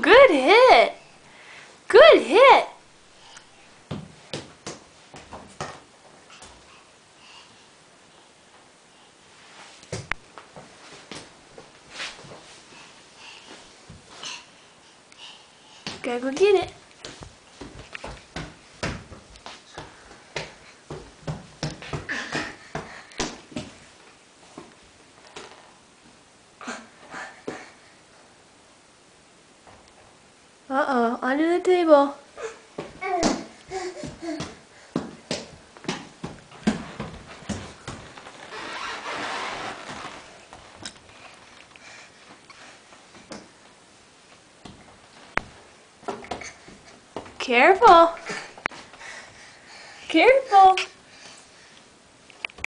Good hit. Good hit. Gotta go get it. Uh-oh, under the table. Careful. Careful.